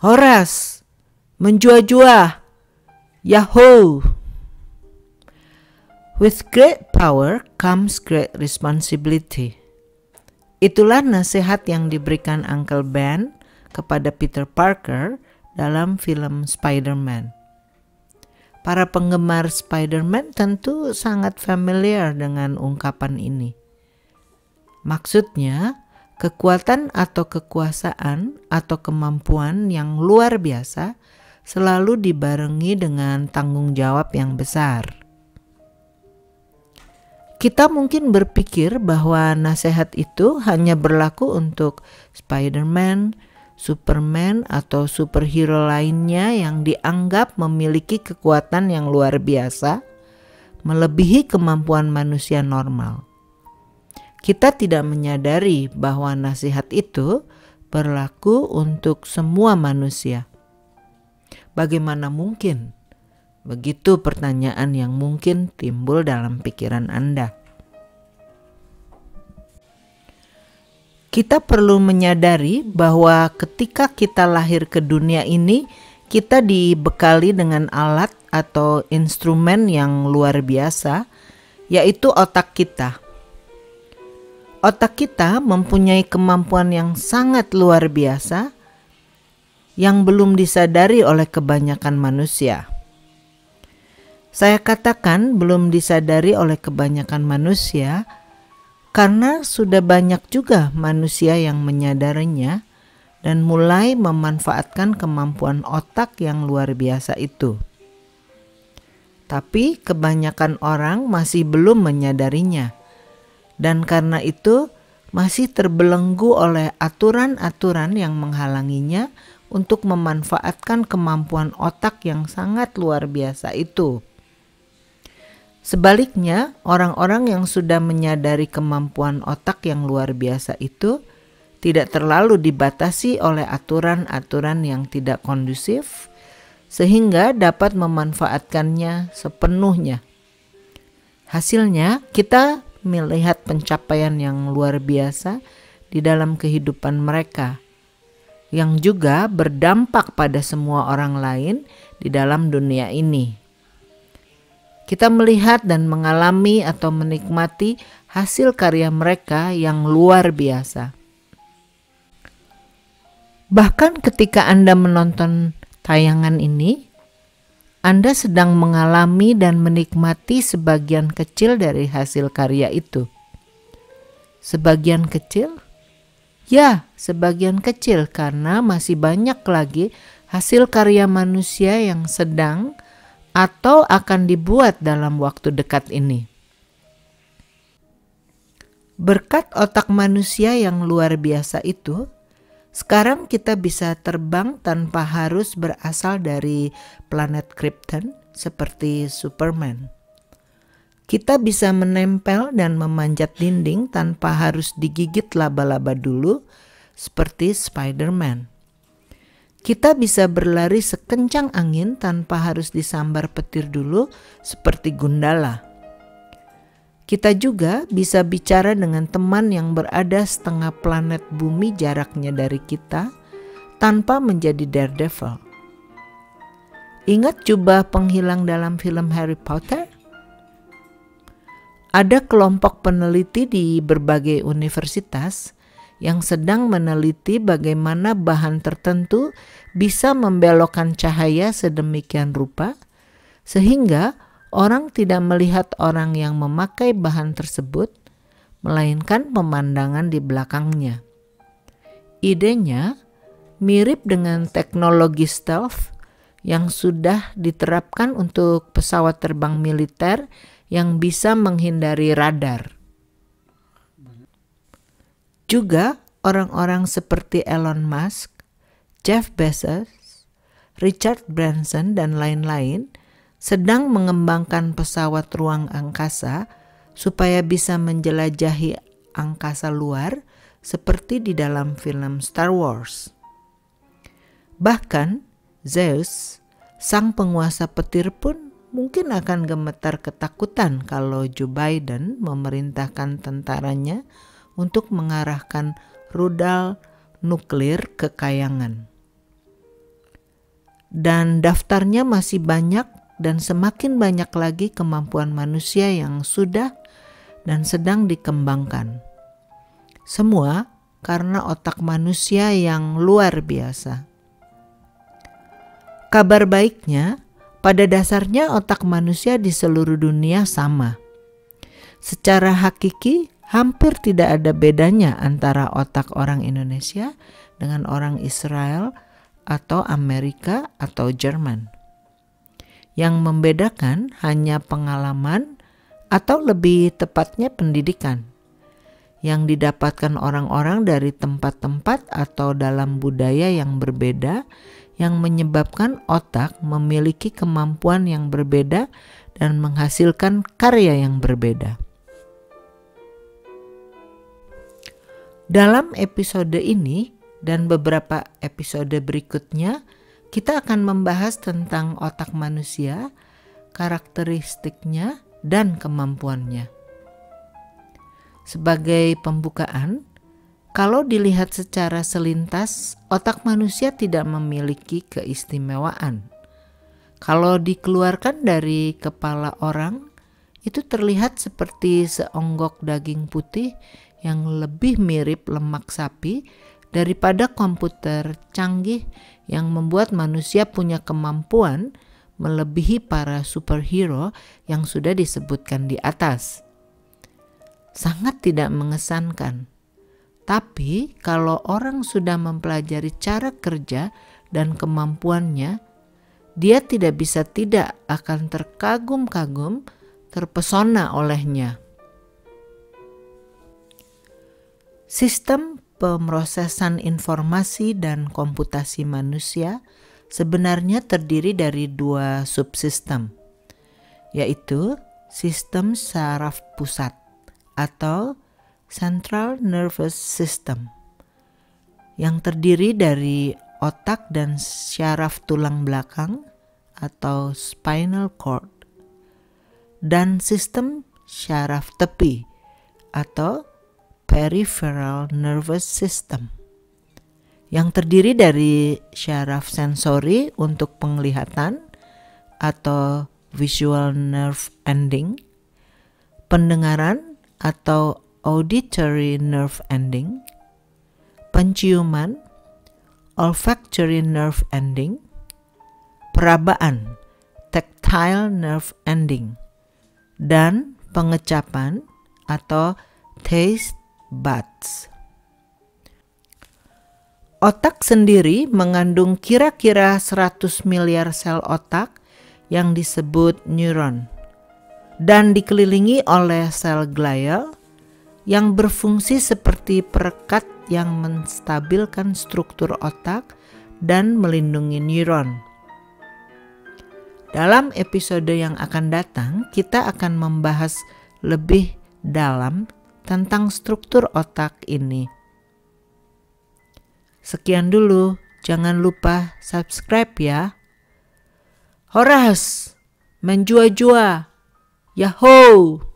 Horas, menjua-jua, Yahoo! With great power comes great responsibility. Itulah nasihat yang diberikan Uncle Ben kepada Peter Parker dalam film Spider-Man. Para penggemar Spider-Man tentu sangat familiar dengan ungkapan ini. Maksudnya, kekuatan atau kekuasaan atau kemampuan yang luar biasa selalu dibarengi dengan tanggung jawab yang besar. Kita mungkin berpikir bahwa nasihat itu hanya berlaku untuk Spider-Man, Superman, atau superhero lainnya yang dianggap memiliki kekuatan yang luar biasa, melebihi kemampuan manusia normal. Kita tidak menyadari bahwa nasihat itu berlaku untuk semua manusia. Bagaimana mungkin? Begitu pertanyaan yang mungkin timbul dalam pikiran Anda. Kita perlu menyadari bahwa ketika kita lahir ke dunia ini, kita dibekali dengan alat atau instrumen yang luar biasa, yaitu otak kita. Otak kita mempunyai kemampuan yang sangat luar biasa yang belum disadari oleh kebanyakan manusia. Saya katakan belum disadari oleh kebanyakan manusia karena sudah banyak juga manusia yang menyadarinya dan mulai memanfaatkan kemampuan otak yang luar biasa itu. Tapi kebanyakan orang masih belum menyadarinya, dan karena itu masih terbelenggu oleh aturan-aturan yang menghalanginya untuk memanfaatkan kemampuan otak yang sangat luar biasa itu. Sebaliknya, orang-orang yang sudah menyadari kemampuan otak yang luar biasa itu tidak terlalu dibatasi oleh aturan-aturan yang tidak kondusif, sehingga dapat memanfaatkannya sepenuhnya. Hasilnya, kita melihat pencapaian yang luar biasa di dalam kehidupan mereka, yang juga berdampak pada semua orang lain di dalam dunia ini. Kita melihat dan mengalami atau menikmati hasil karya mereka yang luar biasa. Bahkan ketika Anda menonton tayangan ini, Anda sedang mengalami dan menikmati sebagian kecil dari hasil karya itu. Sebagian kecil? Ya, sebagian kecil karena masih banyak lagi hasil karya manusia yang sedang atau akan dibuat dalam waktu dekat ini. Berkat otak manusia yang luar biasa itu, sekarang kita bisa terbang tanpa harus berasal dari planet Krypton seperti Superman. Kita bisa menempel dan memanjat dinding tanpa harus digigit laba-laba dulu seperti Spider-Man. Kita bisa berlari sekencang angin tanpa harus disambar petir dulu seperti Gundala. Kita juga bisa bicara dengan teman yang berada setengah planet bumi jaraknya dari kita tanpa menjadi daredevil. Ingat jubah penghilang dalam film Harry Potter? Ada kelompok peneliti di berbagai universitas yang sedang meneliti bagaimana bahan tertentu bisa membelokkan cahaya sedemikian rupa sehingga orang tidak melihat orang yang memakai bahan tersebut melainkan pemandangan di belakangnya. Idenya mirip dengan teknologi stealth yang sudah diterapkan untuk pesawat terbang militer yang bisa menghindari radar. Juga orang-orang seperti Elon Musk, Jeff Bezos, Richard Branson, dan lain-lain sedang mengembangkan pesawat ruang angkasa supaya bisa menjelajahi angkasa luar seperti di dalam film Star Wars. Bahkan Zeus, sang penguasa petir pun mungkin akan gemetar ketakutan kalau Joe Biden memerintahkan tentaranya untuk mengarahkan rudal nuklir ke kayangan. dan daftarnya masih banyak dan semakin banyak lagi kemampuan manusia yang sudah dan sedang dikembangkan. Semua karena otak manusia yang luar biasa. Kabar baiknya, pada dasarnya otak manusia di seluruh dunia sama. Secara hakiki, hampir tidak ada bedanya antara otak orang Indonesia dengan orang Israel atau Amerika atau Jerman. Yang membedakan hanya pengalaman atau lebih tepatnya pendidikan yang didapatkan orang-orang dari tempat-tempat atau dalam budaya yang berbeda yang menyebabkan otak memiliki kemampuan yang berbeda dan menghasilkan karya yang berbeda. Dalam episode ini dan beberapa episode berikutnya, kita akan membahas tentang otak manusia, karakteristiknya, dan kemampuannya. Sebagai pembukaan, kalau dilihat secara selintas, otak manusia tidak memiliki keistimewaan. Kalau dikeluarkan dari kepala orang, itu terlihat seperti seonggok daging putih yang lebih mirip lemak sapi daripada komputer canggih yang membuat manusia punya kemampuan melebihi para superhero yang sudah disebutkan di atas. Sangat tidak mengesankan. Tapi kalau orang sudah mempelajari cara kerja dan kemampuannya, dia tidak bisa tidak akan terkagum-kagum, terpesona olehnya. Sistem pemrosesan informasi dan komputasi manusia sebenarnya terdiri dari dua subsistem, yaitu sistem saraf pusat atau Central Nervous System yang terdiri dari otak dan syaraf tulang belakang atau spinal cord dan sistem syaraf tepi atau peripheral nervous system yang terdiri dari syaraf sensori untuk penglihatan atau visual nerve ending, pendengaran atau auditory nerve ending, penciuman, olfactory nerve ending, perabaan, tactile nerve ending, dan pengecapan atau taste buds. Otak sendiri mengandung kira-kira 100 miliar sel otak yang disebut neuron dan dikelilingi oleh sel glial yang berfungsi seperti perekat yang menstabilkan struktur otak dan melindungi neuron. Dalam episode yang akan datang, kita akan membahas lebih dalam tentang struktur otak ini. Sekian dulu, jangan lupa subscribe ya. Horas, menjua-jua, yahoo!